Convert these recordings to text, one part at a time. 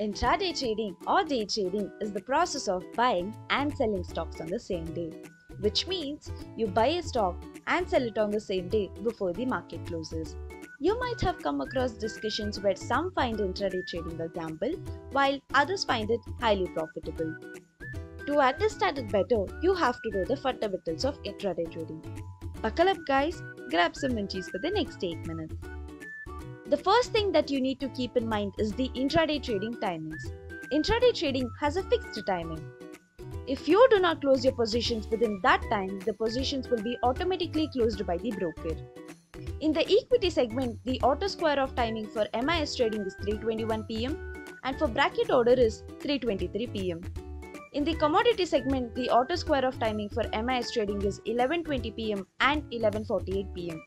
Intraday trading or day trading is the process of buying and selling stocks on the same day, which means you buy a stock and sell it on the same day before the market closes. You might have come across discussions where some find intraday trading a gamble while others find it highly profitable. To understand it better, you have to know the fundamentals of intraday trading. Buckle up, guys, grab some munchies for the next 8 minutes. The first thing that you need to keep in mind is the intraday trading timings. Intraday trading has a fixed timing. If you do not close your positions within that time, the positions will be automatically closed by the broker. In the equity segment, the auto square of timing for MIS trading is 3:21 pm and for bracket order is 3:23 pm. In the commodity segment, the auto square of timing for MIS trading is 11:20 pm and 11:48 pm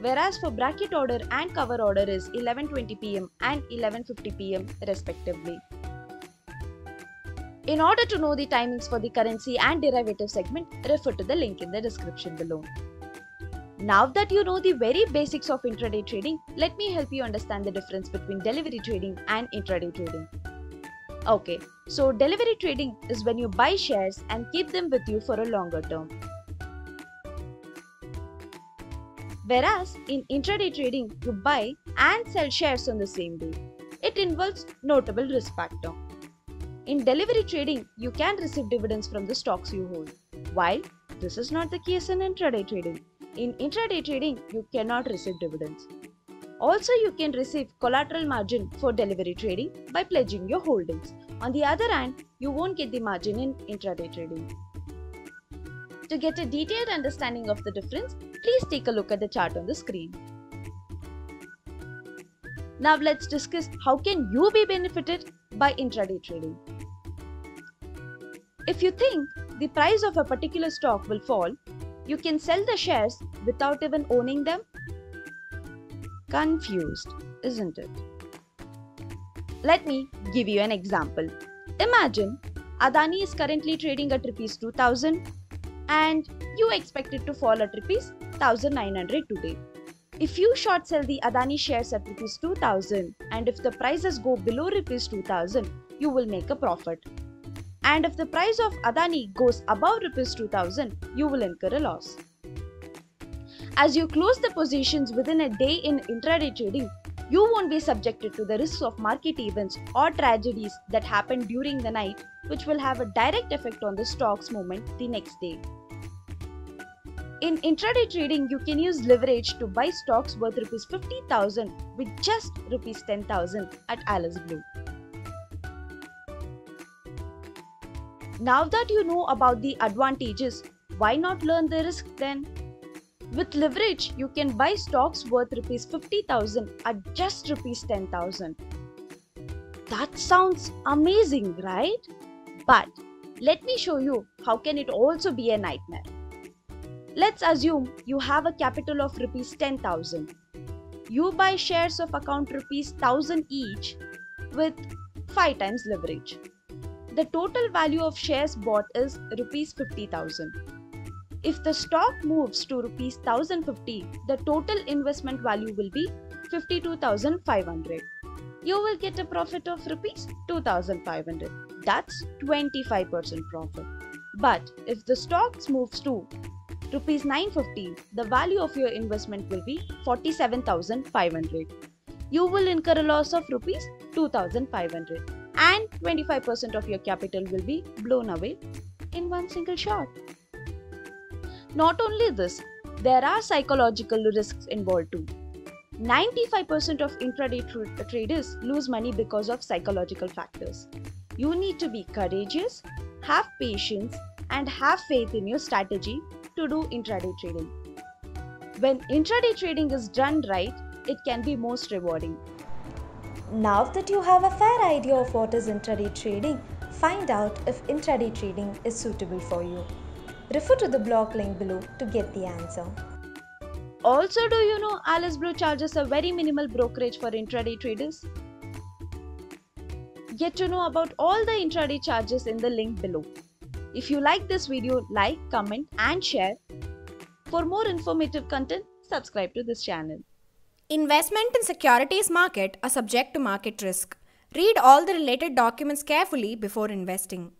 whereas for bracket order and cover order is 11:20 pm and 11:50 pm respectively. In order to know the timings for the currency and derivative segment, refer to the link in the description below. Now that you know the very basics of intraday trading, let me help you understand the difference between delivery trading and intraday trading. Okay, so delivery trading is when you buy shares and keep them with you for a longer term. Whereas in intraday trading, you buy and sell shares on the same day. It involves notable risk factor. In delivery trading, you can receive dividends from the stocks you hold, while this is not the case in intraday trading. In intraday trading, you cannot receive dividends. Also, you can receive collateral margin for delivery trading by pledging your holdings. On the other hand, you won't get the margin in intraday trading. To get a detailed understanding of the difference, please take a look at the chart on the screen. Now let's discuss how can you be benefited by intraday trading. If you think the price of a particular stock will fall, you can sell the shares without even owning them? Confused, isn't it? Let me give you an example. Imagine Adani is currently trading at rupees 2000 and you expect it to fall at rupees 1900 today. If you short sell the Adani shares at rupees 2000 and if the prices go below rupees 2000, you will make a profit. And if the price of Adani goes above rupees 2000, you will incur a loss. As you close the positions within a day in intraday trading, you won't be subjected to the risks of market events or tragedies that happen during the night, which will have a direct effect on the stock's movement the next day. In intraday trading, you can use leverage to buy stocks worth rupees 50,000 with just rupees 10,000 at Alice Blue. Now that you know about the advantages, why not learn the risk then? With leverage, you can buy stocks worth rupees 50,000 at just rupees 10,000. That sounds amazing, right? But let me show you how can it also be a nightmare. Let's assume you have a capital of rupees 10,000. You buy shares of account rupees 1000 each with 5 times leverage. The total value of shares bought is rupees 50,000. If the stock moves to rupees 1050, the total investment value will be 52,500. You will get a profit of rupees 2500. That's 25% profit. But if the stocks moves to rupees 950, the value of your investment will be 47,500. You will incur a loss of rupees 2,500 and 25% of your capital will be blown away in one single shot. Not only this, there are psychological risks involved too. 95% of intraday tra- traders lose money because of psychological factors. You need to be courageous, have patience, and have faith in your strategy to do intraday trading. When intraday trading is done right, it can be most rewarding. Now that you have a fair idea of what is intraday trading, find out if intraday trading is suitable for you. Refer to the blog link below to get the answer. Also, do you know Alice Blue charges a very minimal brokerage for intraday traders? Get to know about all the intraday charges in the link below. If you like this video, like, comment and share. For more informative content, subscribe to this channel. Investment in securities market are subject to market risk. Read all the related documents carefully before investing.